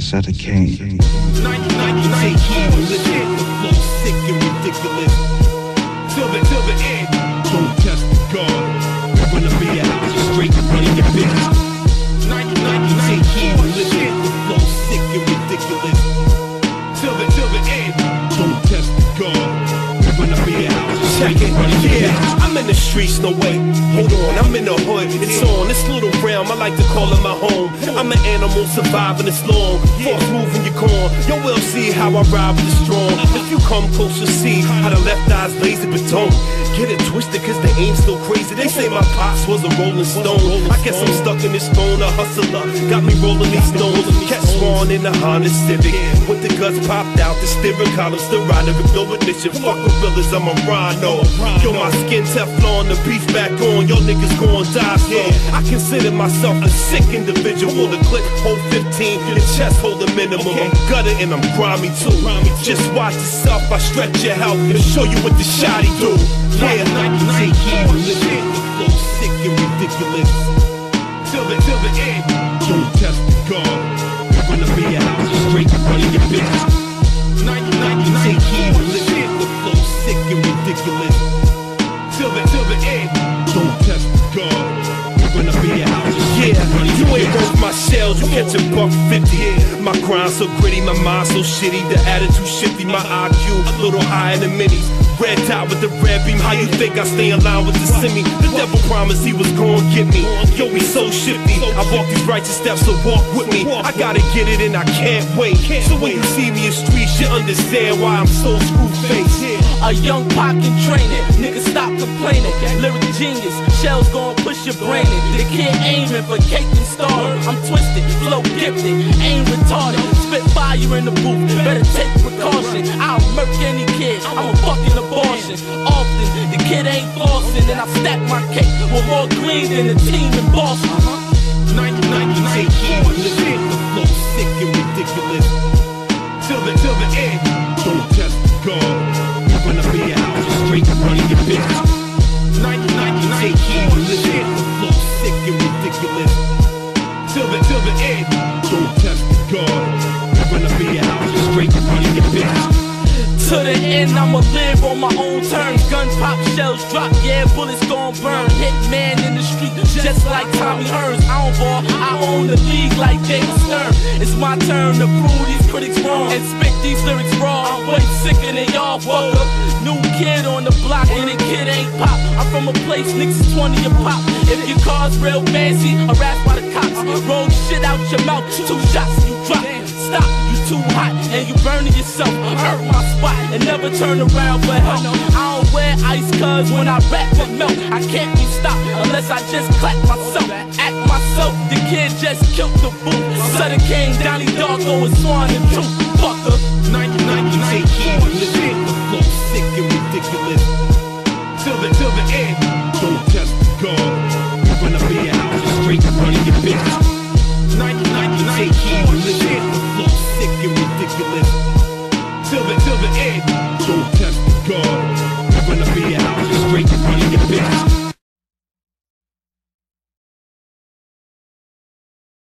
Sutter Kain. 1998 key legit. The flow sick and ridiculous. Till the till the end. Don't test the guard. We're gonna be out straight running your business. 1998 key legit. The flow sick and ridiculous. Till the till the end. Don't test the guard. We're gonna be out your. I'm in the streets, no way. Hold on, I'm in the hood. It's on this little realm. I like to call it my home. I'm an animal surviving this long. Force moving your corn. Yo, we'll see how I ride with the strong. If you come close, you'll see how the left eye's lazy, but don't get it twisted, cause the aim's still crazy. They say my pops was a rolling stone. I guess I'm in this stone, a hustler. Got me rolling these stones. Catch Swan in the Honda Civic. With the guts popped out, the steering column still riding with no ignition. Fuck gorillas, I'm a rhino. Yo, my skin Teflon, the beef back on. Yo, niggas gon' die slow. I consider myself a sick individual. The clip hold 15, the chest hold a minimum. I'm gutter and I'm grimy too. Just watch yourself, I stretch your health and show you what the shotty do. Yeah, 19 key legit. The flow sick and ridiculous. The end. Don't test the guard. We're gonna be out straight running your business. 19 key legit. The flow sick and ridiculous. Till the till the end. Don't test the guard. We're gonna be a out. Yeah, you ain't worth my shells. You catch a buck 50. My grind so gritty, my mind so shitty. The attitude shifty, my IQ a little higher than minis. Red dot with the red beam. How you think I stay in line with the semi? The devil promised he was gonna get me. Yo, we so shifty. I walk these righteous steps, so walk with me. I gotta get it and I can't wait. So when you see me in streets, you understand why I'm so screw faced. A young Pac can train. Niggas stop complaining. Lyric genius. Shells gonna push your brain in. The kid aiming for cake and star. I'm twisted, flow gifted, aim retarded. Spit fire in the booth. Better take precaution. I'll murk any kid. I'm a fucking abortion. Often the kid ain't flossing, and I stack my cake with more green than the team in Boston. Uh-huh. 1998 key legit. The flow sick and ridiculous. Till the till the end. Don't test guard. We're gonna be out straight running your business. 1998 key legit. The flow sick and ridiculous. Till the till the end. Don't test be out straight your business. To the end, I'ma live on my own terms. Guns pop, shells drop, yeah, bullets gon' burn. Hit man in the street, just like Tommy Hearns. I don't ball, I own the league like David Stern. It's my turn to prove these critics wrong and spit these lyrics raw. I'm way sicker than y'all, fucker. New kid on the block, and the kid ain't pop. I'm from a place, niggas is 20 a pop. If your car's real fancy, harassed by the cops. Roll shit out your mouth, two shots, you. Stop, you too hot, and you burning yourself. Hurt my spot, and never turn around for help. I don't wear ice cuz when I rap it melt. I can't be stopped unless I just clap myself. Act myself, the kid just killed the boot. Sutter King, Donnie Darko, and Swan the truth. Fucker. 1998 key legit. The flow sick and ridiculous. Till the till the end.